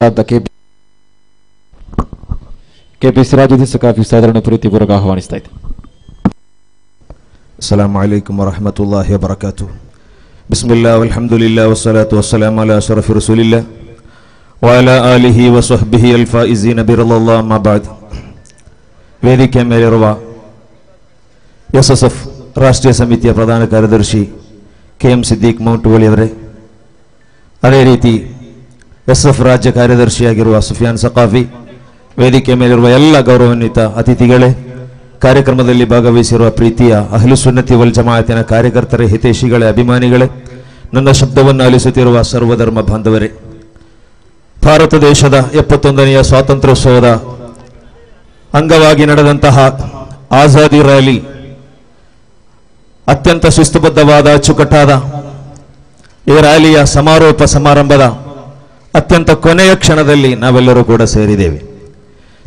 ಅಂತ K KP Sirajuddin Saqafi ಸಾಧಾರಣ ಪ್ರೀತಿಪೂರ್ವಕ ಆಹ್ವಾನಿಸ್ತಾ ಇದ್ದೆ السلام عليكم ورحمة الله وبركاته بسم الله والحمد لله والصلاة والسلام على أشرف رسول الله وعلى آله وصحبه الفائزين برضا الله ما بعد ವೇದಿಕೆ ಮೇಲಿರುವ ಎಸ್ ಎಸ್ ಎಫ್ ರಾಷ್ಟ್ರೀಯ ಸಮಿತಿಯ ಪ್ರಧಾನ ಕಾರ್ಯದರ್ಶಿ ಕೆ ಎಂ ಸಿದ್ದೀಕ್ ಮೌಂಟುವಳಿ ಅವರೇ ಅದೇ ರೀತಿ ಎಸ್ ಎಫ್ ರಾಜ್ಯ ಕಾರ್ಯದರ್ಶಿಯಾಗಿರುವ ಸುಫಿಯಾನ್ ಸಕಾಫಿ ವೇದಿಕೆ ಮೇಲಿರುವ ಎಲ್ಲ ಗೌರವಾನ್ವಿತ ಅತಿಥಿಗಳೇ, ಕಾರ್ಯಕ್ರಮದಲ್ಲಿ ಭಾಗವಹಿಸಿರುವ ಪ್ರೀತಿಯ ಅಹಲು ಸುನ್ನತಿ ವಲ್ ಜಮಾಯತಿನ ಕಾರ್ಯಕರ್ತರ ಹಿತೈಷಿಗಳೇ, ಅಭಿಮಾನಿಗಳೇ, ನನ್ನ ಶಬ್ದವನ್ನು ಆಲಿಸುತ್ತಿರುವ ಸರ್ವಧರ್ಮ ಬಾಂಧವರೇ, ಭಾರತ ದೇಶದ ಎಪ್ಪತ್ತೊಂದನೆಯ ಸ್ವಾತಂತ್ರ್ಯೋತ್ಸವದ ಅಂಗವಾಗಿ ನಡೆದಂತಹ ಆಜಾದಿ ರ್ಯಾಲಿ, ಅತ್ಯಂತ ಶಿಸ್ತುಬದ್ಧವಾದ, ಅಚ್ಚುಕಟ್ಟಾದ ಈ ರ್ಯಾಲಿಯ ಸಮಾರೋಪ ಸಮಾರಂಭದ ಅತ್ಯಂತ ಕೊನೆಯ ಕ್ಷಣದಲ್ಲಿ ನಾವೆಲ್ಲರೂ ಕೂಡ ಸೇರಿದ್ದೇವೆ.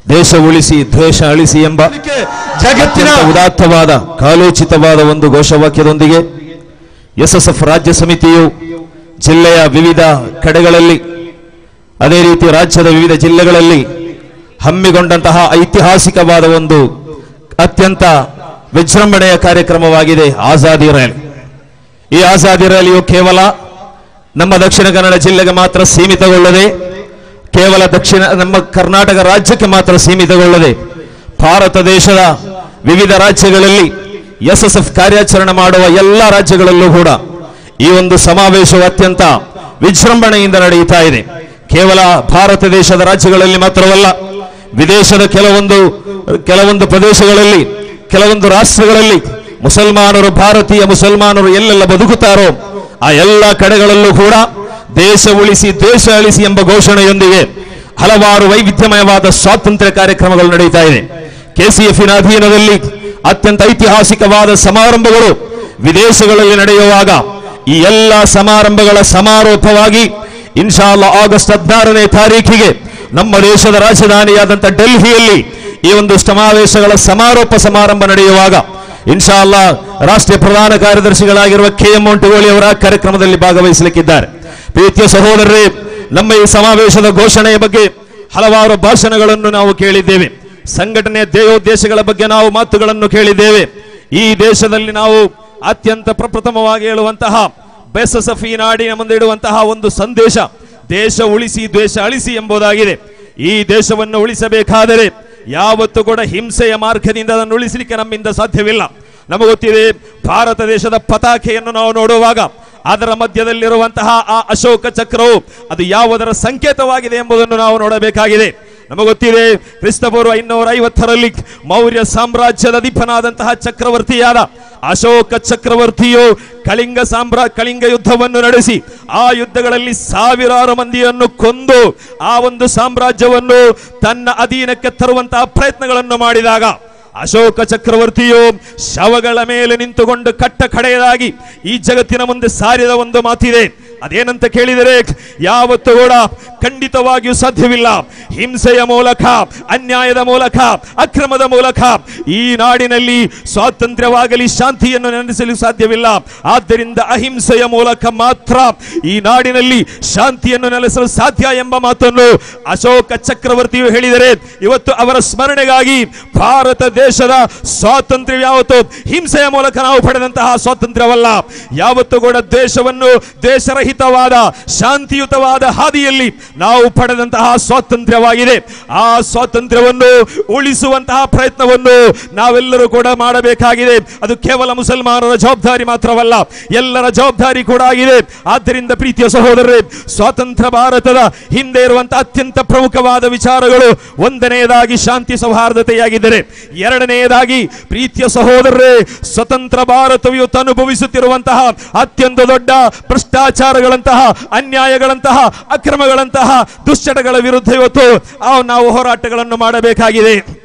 ದೇಶ ಉಳಿಸಿ ದ್ವೇಷ ಅಳಿಸಿ ಎಂಬ ಜಗತ್ತಿನ ಉದಾತ್ತವಾದ ಕಾಲೋಚಿತವಾದ ಒಂದು ಘೋಷವಾಕ್ಯದೊಂದಿಗೆ ಎಸ್ಎಸ್ಎಫ್ ಎಸ್ ಎಫ್ ರಾಜ್ಯ ಸಮಿತಿಯು ಜಿಲ್ಲೆಯ ವಿವಿಧ ಕಡೆಗಳಲ್ಲಿ ಅದೇ ರೀತಿ ರಾಜ್ಯದ ವಿವಿಧ ಜಿಲ್ಲೆಗಳಲ್ಲಿ ಹಮ್ಮಿಕೊಂಡಂತಹ ಐತಿಹಾಸಿಕವಾದ ಒಂದು ಅತ್ಯಂತ ವಿಜೃಂಭಣೆಯ ಕಾರ್ಯಕ್ರಮವಾಗಿದೆ ಆಜಾದಿ ರ್ಯಾಲಿ. ಈ ಆಜಾದಿ ರ್ಯಾಲಿಯು ಕೇವಲ ನಮ್ಮ ದಕ್ಷಿಣ ಕನ್ನಡ ಜಿಲ್ಲೆಗೆ ಮಾತ್ರ ಸೀಮಿತಗೊಳ್ಳದೆ, ಕೇವಲ ದಕ್ಷಿಣ, ನಮ್ಮ ಕರ್ನಾಟಕ ರಾಜ್ಯಕ್ಕೆ ಮಾತ್ರ ಸೀಮಿತಗೊಳ್ಳದೆ, ಭಾರತ ದೇಶದ ವಿವಿಧ ರಾಜ್ಯಗಳಲ್ಲಿ ಎಸ್ ಎಸ್ ಎಫ್ ಕಾರ್ಯಾಚರಣೆ ಮಾಡುವ ಎಲ್ಲ ರಾಜ್ಯಗಳಲ್ಲೂ ಕೂಡ ಈ ಒಂದು ಸಮಾವೇಶವು ಅತ್ಯಂತ ವಿಜೃಂಭಣೆಯಿಂದ ನಡೆಯುತ್ತಾ ಇದೆ. ಕೇವಲ ಭಾರತ ದೇಶದ ರಾಜ್ಯಗಳಲ್ಲಿ ಮಾತ್ರವಲ್ಲ, ವಿದೇಶದ ಕೆಲವೊಂದು ಕೆಲವೊಂದು ಪ್ರದೇಶಗಳಲ್ಲಿ, ಕೆಲವೊಂದು ರಾಷ್ಟ್ರಗಳಲ್ಲಿ ಮುಸಲ್ಮಾನರು, ಭಾರತೀಯ ಮುಸಲ್ಮಾನರು ಎಲ್ಲೆಲ್ಲ ಬದುಕುತ್ತಾರೋ ಆ ಎಲ್ಲ ಕಡೆಗಳಲ್ಲೂ ಕೂಡ ದೇಶ ಉಳಿಸಿ, ದೇಶ ಅಳಿಸಿ ಎಂಬ ಘೋಷಣೆಯೊಂದಿಗೆ ಹಲವಾರು ವೈವಿಧ್ಯಮಯವಾದ ಸ್ವಾತಂತ್ರ್ಯ ಕಾರ್ಯಕ್ರಮಗಳು ನಡೀತಾ ಇದೆ. ಕೆಸಿಎಫ್ನ ಅಧೀನದಲ್ಲಿ ಅತ್ಯಂತ ಐತಿಹಾಸಿಕವಾದ ಸಮಾರಂಭಗಳು ವಿದೇಶಗಳಲ್ಲಿ ನಡೆಯುವಾಗ ಈ ಎಲ್ಲ ಸಮಾರಂಭಗಳ ಸಮಾರೋಪವಾಗಿ ಇನ್ಶಾಲ್ಲ ಆಗಸ್ಟ್ ಹದಿನಾರನೇ ತಾರೀಖಿಗೆ ನಮ್ಮ ದೇಶದ ರಾಜಧಾನಿಯಾದಂಥ ಡೆಲ್ಲಿಯಲ್ಲಿ ಈ ಒಂದು ಸಮಾವೇಶಗಳ ಸಮಾರೋಪ ಸಮಾರಂಭ ನಡೆಯುವಾಗ ಇನ್ಶಾಲ್ಲ ರಾಷ್ಟ್ರೀಯ ಪ್ರಧಾನ ಕಾರ್ಯದರ್ಶಿಗಳಾಗಿರುವ ಕೆ ಎಂ ಮೊಂಟುಗೋಳಿ ಅವರ ಕಾರ್ಯಕ್ರಮದಲ್ಲಿ ಭಾಗವಹಿಸಲಿಕ್ಕಿದ್ದಾರೆ. ಪ್ರೀತಿಯ ಸಹೋದರರೇ, ನಮ್ಮ ಈ ಸಮಾವೇಶದ ಘೋಷಣೆಯ ಬಗ್ಗೆ ಹಲವಾರು ಭಾಷಣಗಳನ್ನು ನಾವು ಕೇಳಿದ್ದೇವೆ. ಸಂಘಟನೆಯ ಧ್ಯೇಯೋದ್ದೇಶಗಳ ಬಗ್ಗೆ ನಾವು ಮಾತುಗಳನ್ನು ಕೇಳಿದ್ದೇವೆ. ಈ ದೇಶದಲ್ಲಿ ನಾವು ಅತ್ಯಂತ ಪ್ರಪ್ರಥಮವಾಗಿ ಹೇಳುವಂತಹ ಬೆಸಸಫಿ ನಾಡಿನ ಮುಂದೆ ಇಡುವಂತಹ ಒಂದು ಸಂದೇಶ, ದೇಶ ಉಳಿಸಿ ದ್ವೇಷ ಅಳಿಸಿ ಎಂಬುದಾಗಿದೆ. ಈ ದೇಶವನ್ನು ಉಳಿಸಬೇಕಾದರೆ ಯಾವತ್ತೂ ಕೂಡ ಹಿಂಸೆಯ ಮಾರ್ಗದಿಂದ ಅದನ್ನು ಉಳಿಸಲಿಕ್ಕೆ ನಮ್ಮಿಂದ ಸಾಧ್ಯವಿಲ್ಲ. ನಮಗೆ ಗೊತ್ತಿದೆ, ಭಾರತ ದೇಶದ ಪತಾಕೆಯನ್ನು ನಾವು ನೋಡುವಾಗ ಅದರ ಮಧ್ಯದಲ್ಲಿರುವಂತಹ ಆ ಅಶೋಕ ಚಕ್ರವು ಅದು ಯಾವುದರ ಸಂಕೇತವಾಗಿದೆ ಎಂಬುದನ್ನು ನಾವು ನೋಡಬೇಕಾಗಿದೆ. ನಮಗೆ ಗೊತ್ತಿದೆ ಕ್ರಿಸ್ತಪೂರ್ವ ಇನ್ನೂರ ಐವತ್ತರಲ್ಲಿ ಮೌರ್ಯ ಸಾಮ್ರಾಜ್ಯದ ಅಧಿಪನಾದಂತಹ ಚಕ್ರವರ್ತಿಯಾದ ಅಶೋಕ ಚಕ್ರವರ್ತಿಯು ಕಳಿಂಗ ಸಾಮ್ರಾ, ಕಳಿಂಗ ಯುದ್ಧವನ್ನು ನಡೆಸಿ ಆ ಯುದ್ಧಗಳಲ್ಲಿ ಸಾವಿರಾರು ಮಂದಿಯನ್ನು ಕೊಂದು ಆ ಒಂದು ಸಾಮ್ರಾಜ್ಯವನ್ನು ತನ್ನ ಅಧೀನಕ್ಕೆ ತರುವಂತಹ ಪ್ರಯತ್ನಗಳನ್ನು ಮಾಡಿದಾಗ ಅಶೋಕ ಚಕ್ರವರ್ತಿಯು ಶವಗಳ ಮೇಲೆ ನಿಂತುಕೊಂಡು ಕಟ್ಟ ಕಡೆಯದಾಗಿ ಈ ಜಗತ್ತಿನ ಮುಂದೆ ಸಾರಿದ ಒಂದು ಮಾತಿದೆ. ಅದೇನಂತ ಕೇಳಿದರೆ, ಯಾವತ್ತೂ ಕೂಡ ಖಂಡಿತವಾಗಿಯೂ ಸಾಧ್ಯವಿಲ್ಲ. ಹಿಂಸೆಯ ಮೂಲಕ, ಅನ್ಯಾಯದ ಮೂಲಕ, ಅಕ್ರಮದ ಮೂಲಕ ಈ ನಾಡಿನಲ್ಲಿ ಸ್ವಾತಂತ್ರ್ಯವಾಗಲಿ, ಶಾಂತಿಯನ್ನು ನೆನೆಸಲು ಸಾಧ್ಯವಿಲ್ಲ. ಆದ್ದರಿಂದ ಅಹಿಂಸೆಯ ಮೂಲಕ ಮಾತ್ರ ಈ ನಾಡಿನಲ್ಲಿ ಶಾಂತಿಯನ್ನು ನೆಲೆಸಲು ಸಾಧ್ಯ ಎಂಬ ಮಾತನ್ನು ಅಶೋಕ ಚಕ್ರವರ್ತಿಯು ಹೇಳಿದರೆ, ಇವತ್ತು ಅವರ ಸ್ಮರಣೆಗಾಗಿ ಭಾರತ ದೇಶದ ಸ್ವಾತಂತ್ರ್ಯ ಯಾವತ್ತು? ಹಿಂಸೆಯ ಮೂಲಕ ನಾವು ಪಡೆದಂತಹ ಸ್ವಾತಂತ್ರ್ಯವಲ್ಲ. ಯಾವತ್ತು ಕೂಡ ದೇಶವನ್ನು ದೇಶರಹಿತವಾದ, ಶಾಂತಿಯುತವಾದ ಹಾದಿಯಲ್ಲಿ ನಾವು ಪಡೆದಂತಹ ಸ್ವಾತಂತ್ರ್ಯವಾಗಿದೆ. ಆ ಸ್ವಾತಂತ್ರ್ಯವನ್ನು ಉಳಿಸುವಂತಹ ಪ್ರಯತ್ನವನ್ನು ನಾವೆಲ್ಲರೂ ಕೂಡ ಮಾಡಬೇಕಾಗಿದೆ. ಅದು ಕೇವಲ ಮುಸಲ್ಮಾನರ ಜವಾಬ್ದಾರಿ ಮಾತ್ರವಲ್ಲ, ಎಲ್ಲರ ಜವಾಬ್ದಾರಿ ಕೂಡ ಆಗಿದೆ. ಆದ್ದರಿಂದ ಪ್ರೀತಿಯ ಸಹೋದರರೇ, ಸ್ವಾತಂತ್ರ್ಯ ಭಾರತದ ಹಿಂದೆ ಇರುವಂತಹ ಅತ್ಯಂತ ಪ್ರಮುಖವಾದ ವಿಚಾರಗಳು ಒಂದನೆಯದಾಗಿ ಶಾಂತಿ ಸೌಹಾರ್ದತೆಯಾಗಿದ್ದರೆ ಎರಡನೆಯದಾಗಿ ಪ್ರೀತಿಯ ಸಹೋದರರೇ, ಸ್ವತಂತ್ರ ಭಾರತವು ಅನುಭವಿಸುತ್ತಿರುವಂತಹ ಅತ್ಯಂತ ದೊಡ್ಡ ಭ್ರಷ್ಟಾಚಾರಗಳಂತಹ, ಅನ್ಯಾಯಗಳಂತಹ, ಅಕ್ರಮಗಳಂತಹ ದುಶ್ಚಟಗಳ ವಿರುದ್ಧ ಇವತ್ತು ನಾವು ಹೋರಾಟಗಳನ್ನು ಮಾಡಬೇಕಾಗಿದೆ.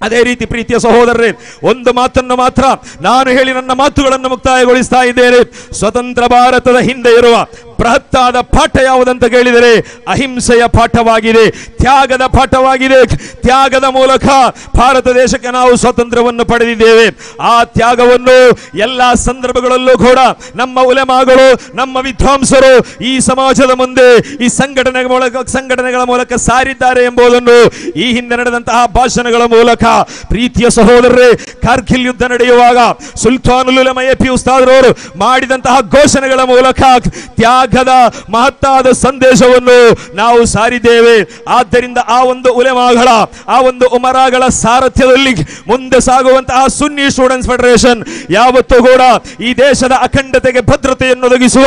ಅದೇ ರೀತಿ ಪ್ರೀತಿಯ ಸಹೋದರರೇ, ಒಂದು ಮಾತನ್ನು ಮಾತ್ರ ನಾನು ಹೇಳಿ ನನ್ನ ಮಾತುಗಳನ್ನು ಮುಕ್ತಾಯಗೊಳಿಸ್ತಾ ಇದ್ದೇನೆ. ಸ್ವತಂತ್ರ ಭಾರತದ ಹಿಂದೆ ಇರುವ ಬೃಹತ್ತಾದ ಪಾಠ ಯಾವುದಂತ ಕೇಳಿದರೆ, ಅಹಿಂಸೆಯ ಪಾಠವಾಗಿದೆ, ತ್ಯಾಗದ ಪಾಠವಾಗಿದೆ. ತ್ಯಾಗದ ಮೂಲಕ ಭಾರತ ದೇಶಕ್ಕೆ ನಾವು ಸ್ವಾತಂತ್ರ್ಯವನ್ನು ಪಡೆದಿದ್ದೇವೆ. ಆ ತ್ಯಾಗವನ್ನು ಎಲ್ಲ ಸಂದರ್ಭಗಳಲ್ಲೂ ಕೂಡ ನಮ್ಮ ಉಲೆಮಾಗಳು, ನಮ್ಮ ವಿದ್ವಾಂಸರು ಈ ಸಮಾಜದ ಮುಂದೆ, ಈ ಸಂಘಟನೆ ಮೂಲಕ, ಸಂಘಟನೆಗಳ ಮೂಲಕ ಸಾರಿದ್ದಾರೆ ಎಂಬುದನ್ನು ಈ ಹಿಂದೆ ನಡೆದಂತಹ ಭಾಷಣಗಳ ಮೂಲಕ ಪ್ರೀತಿಯ ಸಹೋದರರೇ, ಕಾರ್ಗಿಲ್ ಯುದ್ಧ ನಡೆಯುವಾಗ ಸುಲ್ತಾನುಲ್ ಪಿ ಉಸ್ತಾದ್ರವರು ಮಾಡಿದಂತಹ ಘೋಷಣೆಗಳ ಮೂಲಕ ತ್ಯಾಗದ ಮಹತ್ತಾದ ಸಂದೇಶವನ್ನು ನಾವು ಸಾರಿದ್ದೇವೆ. ಆದ್ದರಿಂದ ಆ ಒಂದು ಉಲೆಮಾಗಳ, ಆ ಒಂದು ಉಮರಾಗಳ ಸಾರಥ್ಯದಲ್ಲಿ ಮುಂದೆ ಸಾಗುವಂತಹ ಸುನ್ನಿ ಸ್ಟೂಡೆಂಟ್ಸ್ ಫೆಡರೇಷನ್ ಯಾವತ್ತೂ ಕೂಡ ಈ ದೇಶದ ಅಖಂಡತೆಗೆ ಭದ್ರತೆಯನ್ನು ಒದಗಿಸುವ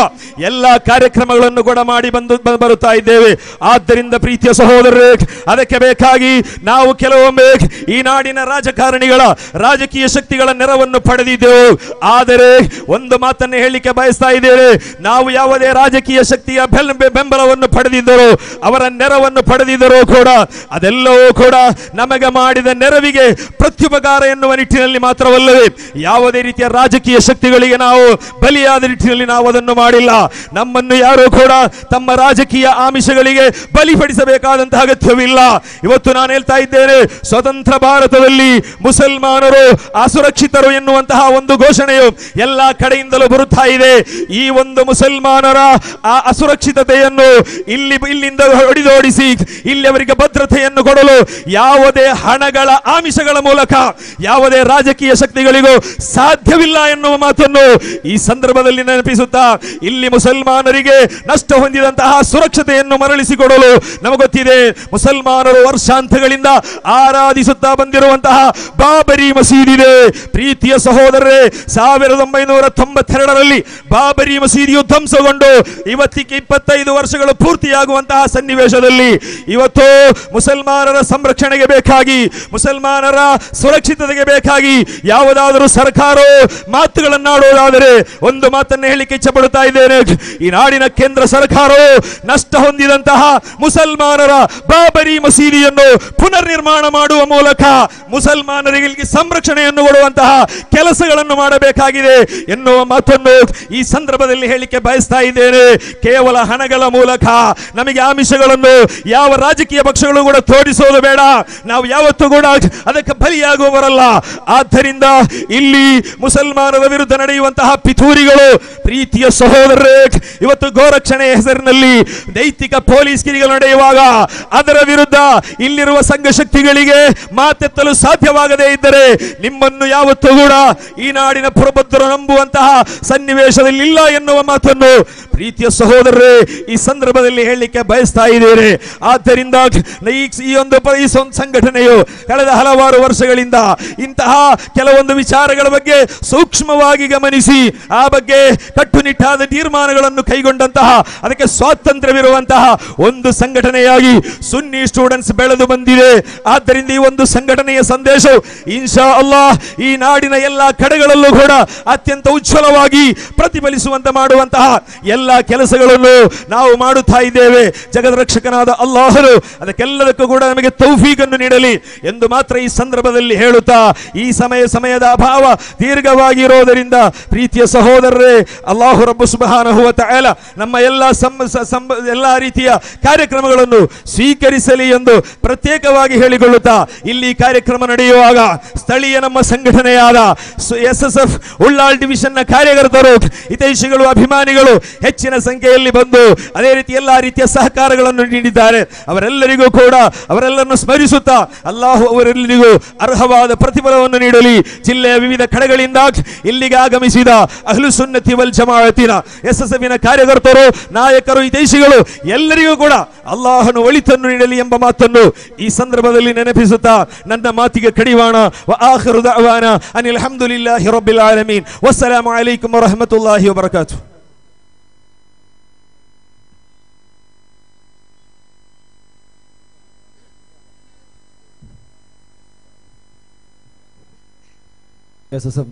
ಎಲ್ಲ ಕಾರ್ಯಕ್ರಮಗಳನ್ನು ಕೂಡ ಮಾಡಿ ಬಂದು ಬರುತ್ತಾ ಇದ್ದೇವೆ. ಆದ್ದರಿಂದ ಪ್ರೀತಿಯ ಸಹೋದರರೇ, ಅದಕ್ಕೆ ಬೇಕಾಗಿ ನಾವು ಕೆಲವೊಮ್ಮೆ ಈ ನಾಡಿನ ರಾಜಕಾರಣಿಗಳ ರಾಜಕೀಯ ಶಕ್ತಿಗಳ ನೆರವನ್ನು ಪಡೆದಿದ್ದೆವು. ಆದರೆ ಒಂದು ಮಾತನ್ನು ಹೇಳಿಕೆ ಬಯಸ್ತಾ ಇದ್ದೇವೆ. ನಾವು ಯಾವುದೇ ರಾಜಕೀಯ ಶಕ್ತಿಯ ಬೆಲ್- ಬೆಂಬಲವನ್ನು ಪಡೆದಿದ್ದರೂ, ಅವರ ನೆರವನ್ನು ಪಡೆದಿದ್ದರೂ ಕೂಡ, ಅದೆಲ್ಲವೂ ಕೂಡ ನಮಗೆ ಮಾಡಿದ ನೆರವಿಗೆ ಪ್ರತ್ಯುಪಕಾರ ಎನ್ನುವ ನಿಟ್ಟಿನಲ್ಲಿ ಮಾತ್ರವಲ್ಲವೇ ಯಾವುದೇ ರೀತಿಯ ರಾಜಕೀಯ ಶಕ್ತಿಗಳಿಗೆ ನಾವು ಬಲಿಯಾದ ನಿಟ್ಟಿನಲ್ಲಿ ನಾವು ಅದನ್ನು ಮಾಡಿಲ್ಲ. ನಮ್ಮನ್ನು ಯಾರು ಕೂಡ ತಮ್ಮ ರಾಜಕೀಯ ಆಮಿಷಗಳಿಗೆ ಬಲಿಪಡಿಸಬೇಕಾದಂತಹ ಅಗತ್ಯವಿಲ್ಲ. ಇವತ್ತು ನಾನು ಹೇಳ್ತಾ ಇದ್ದೇನೆ, ಸ್ವತಂತ್ರ ಭಾರತದಲ್ಲಿ ಮುಸಲ್ಮಾನರು ಅಸುರಕ್ಷಿತರು ಎನ್ನುವಂತಹ ಒಂದು ಘೋಷಣೆಯು ಎಲ್ಲ ಕಡೆಯಿಂದಲೂ ಬರುತ್ತಾ ಇದೆ. ಈ ಒಂದು ಮುಸಲ್ಮಾನರ ಆ ಅಸುರಕ್ಷಿತತೆಯನ್ನು ಇಲ್ಲಿ, ಇಲ್ಲಿಂದ ಹೊಡೆದೋಡಿಸಿ ಇಲ್ಲಿ ಅವರಿಗೆ ಭದ್ರತೆಯನ್ನು ಕೊಡಲು ಯಾವುದೇ ಹಣಗಳ ಆಮಿಷಗಳ ಮೂಲಕ, ಯಾವುದೇ ರಾಜಕೀಯ ಶಕ್ತಿಗಳಿಗೂ ಸಾಧ್ಯವಿಲ್ಲ ಎನ್ನುವ ಮಾತನ್ನು ಈ ಸಂದರ್ಭದಲ್ಲಿ ನೆನಪಿಸುತ್ತಾ, ಇಲ್ಲಿ ಮುಸಲ್ಮಾನರಿಗೆ ನಷ್ಟ ಹೊಂದಿದಂತಹ ಸುರಕ್ಷತೆಯನ್ನು ಮರಳಿಸಿಕೊಡಲು ನಮಗೊತ್ತಿದೆ. ಮುಸಲ್ಮಾನರು ವರ್ಷಾಂತಗಳಿಂದ ಆರಾಧಿಸುತ್ತಾ ಬಂದಿರುವಂತಹ ಬಾಬರಿ ಮಸೀದಿದೆ. ಪ್ರೀತಿಯ ಸಹೋದರರೇ, ಸಾವಿರದ ಒಂಬೈನೂರ ತೊಂಬತ್ತೆರಡರಲ್ಲಿ ಬಾಬರಿ ಮಸೀದಿಯು ಧ್ವಂಸಗೊಂಡು ಇವತ್ತಿಗೆ ಇಪ್ಪತ್ತೈದು ವರ್ಷಗಳು ಪೂರ್ತಿಯಾಗುವಂತಹ ಸನ್ನಿವೇಶದಲ್ಲಿ ಇವತ್ತು ಮುಸಲ್ಮಾನರ ಸಂರಕ್ಷಣೆಗೆ ಬೇಕಾಗಿ, ಮುಸಲ್ಮಾನರ ಸುರಕ್ಷಿತತೆಗೆ ಬೇಕಾಗಿ ಯಾವುದಾದರೂ ಸರ್ಕಾರವು ಮಾತುಗಳನ್ನಾಡುವುದಾದರೆ ಒಂದು ಮಾತನ್ನು ಹೇಳಿಕೆ ಇಚ್ಛೆ ಪಡುತ್ತಾ ಇದ್ದೇನೆ. ಈ ನಾಡಿನ ಕೇಂದ್ರ ಸರ್ಕಾರವು ನಷ್ಟ ಹೊಂದಿದಂತಹ ಮುಸಲ್ಮಾನರ ಬಾಬರಿ ಮಸೀದಿಯನ್ನು ಪುನರ್ ನಿರ್ಮಾಣ ಮಾಡುವ ಮೂಲಕ ಮುಸಲ್ಮಾನರಿಗೆ ಸಂರಕ್ಷಣೆಯನ್ನು ಕೊಡುವಂತಹ ಕೆಲಸಗಳನ್ನು ಮಾಡಬೇಕಾಗಿದೆ ಎನ್ನುವ ಮಾತನ್ನು ಈ ಸಂದರ್ಭದಲ್ಲಿ ಹೇಳಿಕೆ ಬಯಸ್ತಾ ಇದ್ದೇನೆ. ಕೇವಲ ಹಣಗಳ ಮೂಲಕ ನಮಗೆ ಆಮಿಷಗಳನ್ನು ಯಾವ ರಾಜಕೀಯ ಪಕ್ಷಗಳು ಕೂಡ ತೋರಿಸೋದು ಬೇಡ. ನಾವು ಯಾವತ್ತೂ ಕೂಡ ಅದಕ್ಕೆ ಬಲಿಯಾಗುವವರಲ್ಲ. ಆದ್ದರಿಂದ ಇಲ್ಲಿ ಮುಸಲ್ಮಾನರ ವಿರುದ್ಧ ನಡೆಯುವಂತಹ ಪಿತೂರಿಗಳು, ಪ್ರೀತಿಯ ಸಹೋದರರೇ, ಇವತ್ತು ಗೋರಕ್ಷಣೆಯ ಹೆಸರಿನಲ್ಲಿ ದೈತಿಕ ಪೊಲೀಸ್ ಕಿರಿಗಳು ನಡೆಯುವಾಗ ಅದರ ವಿರುದ್ಧ ಇಲ್ಲಿರುವ ಸಂಘ ಶಕ್ತಿಗಳಿಗೆ ಮಾತೆತ್ತಲು ಸಾಧ್ಯವಾಗದೇ ಇದ್ದರೆ ನಿಮ್ಮನ್ನು ಯಾವತ್ತೂ ಕೂಡ ಈ ನಾಡಿನ ಪುರಭದ್ರರು ನಂಬುವಂತಹ ಸನ್ನಿವೇಶದಲ್ಲಿ ಇಲ್ಲ ಎನ್ನುವ ಮಾತನ್ನು ಪ್ರೀತಿಯ ಸಹೋದರರೇ, ಈ ಸಂದರ್ಭದಲ್ಲಿ ಹೇಳಲಿಕ್ಕೆ ಬಯಸ್ತಾ ಇದ್ದೀರಿ ಆದ್ದರಿಂದ ಈ ಒಂದು ಈ ಸಂಘಟನೆಯು ಕಳೆದ ಹಲವಾರು ವರ್ಷಗಳಿಂದ ಇಂತಹ ಕೆಲವೊಂದು ವಿಚಾರಗಳ ಬಗ್ಗೆ ಸೂಕ್ಷ್ಮವಾಗಿ ಗಮನಿಸಿ, ಆ ಬಗ್ಗೆ ಕಟ್ಟುನಿಟ್ಟಾದ ತೀರ್ಮಾನಗಳನ್ನು ಕೈಗೊಂಡಂತಹ, ಅದಕ್ಕೆ ಸ್ವಾತಂತ್ರ್ಯವಿರುವಂತಹ ಒಂದು ಸಂಘಟನೆಯಾಗಿ ಸುನ್ನಿ ಸ್ಟೂಡೆಂಟ್ಸ್ ಬೆಳೆದು ಬಂದಿದೆ. ಆದ್ದರಿಂದ ಈ ಒಂದು ಸಂಘಟನೆಯ ಸಂದೇಶವು ಇನ್ಶಾ ಅಲ್ಲಾ ಈ ನಾಡಿನ ಎಲ್ಲ ಕಡೆಗಳಲ್ಲೂ ಕೂಡ ಅತ್ಯಂತ ಉಜ್ವಲವಾಗಿ ಪ್ರತಿಫಲಿಸುವಂತೆ ಮಾಡುವಂತಹ ಎಲ್ಲ ಕೆಲಸಗಳನ್ನು ನಾವು ಮಾಡುತ್ತಾ ಇದ್ದೇವೆ. ಜಗದ ರಕ್ಷಕನಾದ ಅಲ್ಲಾಹರು ಅದಕ್ಕೆಲ್ಲದಕ್ಕೂ ಕೂಡ ನಮಗೆ ತೌಫೀಕನ್ನು ನೀಡಲಿ ಎಂದು ಮಾತ್ರ ಈ ಸಂದರ್ಭದಲ್ಲಿ ಹೇಳುತ್ತಾ, ಈ ಸಮಯ ಸಮಯದ ಅಭಾವ ದೀರ್ಘವಾಗಿರೋದರಿಂದ ಪ್ರೀತಿಯ ಸಹೋದರರೇ, ಅಲ್ಲಾಹು ರಬ್ಬು ಸುಬಹಾನ ವ ತಆಲ ನಮ್ಮ ಎಲ್ಲ ಎಲ್ಲ ರೀತಿಯ ಕಾರ್ಯಕ್ರಮಗಳನ್ನು ಸ್ವೀಕರಿಸಲಿ ಎಂದು ಪ್ರತ್ಯೇಕವಾಗಿ ಹೇಳಿಕೊಳ್ಳುತ್ತಾ, ಇಲ್ಲಿ ಕಾರ್ಯಕ್ರಮ ನಡೆಯುವಾಗ ಸ್ಥಳೀಯ ನಮ್ಮ ಸಂಘಟನೆಯಾದ ಎಸ್ ಎಸ್ ಎಫ್ ಉಳ್ಳಾಳ್ ಡಿವಿಷನ್ನ ಕಾರ್ಯಕರ್ತರು, ಹಿತೈಷಿಗಳು, ಅಭಿಮಾನಿಗಳು ಹೆಚ್ಚಿನ ಸಂಖ್ಯೆಯಲ್ಲಿ ಬಂದು ಅದೇ ರೀತಿ ಎಲ್ಲ ರೀತಿಯ ಸಹಕಾರಗಳನ್ನು ನೀಡಿದ್ದಾರೆ. ಅವರೆಲ್ಲರಿಗೂ ಕೂಡ ಅವರೆಲ್ಲರನ್ನು ಸ್ಮರಿಸುತ್ತಾ ಅಲ್ಲಾಹು ಅವರೆಲ್ಲರಿಗೂ ಅರ್ಹವಾದ ಪ್ರತಿಫಲವನ್ನು ನೀಡಲಿ. ಜಿಲ್ಲೆಯ ವಿವಿಧ ಕಡೆಗಳಿಂದ ಇಲ್ಲಿಗೆ ಆಗಮಿಸಿದ ಅಹ್ಲು ಸುನ್ನತಿ ವಲ್ ಜಮಾಯತಿನ ಎಸ್ ಎಸ್ ಎಫಿನ ಕಾರ್ಯಕರ್ತರು, ನಾಯಕರು ಹಿತೈಷಿಗಳು ಎಲ್ಲರಿಗೂ ಕೂಡ ಅಲ್ಲಾಹನು ಒಳಿತನ್ನು ನೀಡಲಿ ಎಂಬ ಮಾತನ್ನು ಈ ಸಂದರ್ಭದಲ್ಲಿ ನೆನಪಿಸುತ್ತಾ ನನ್ನ ಮಾತಿಗೆ ಕಡಿವಾಣ. ವ ಆಖಿರು ದಅವಾನ ಅನಿಲ್ ಹಮ್ದುಲಿಲ್ಲಾಹಿ ರಬ್ಬಿಲ್ ಆಲಮೀನ್. ವಸ್ಸಲಾಮು ಅಲೈಕುಂ ವರಹಮತುಲ್ಲಾಹಿ ವಬರಕಾತು. S S F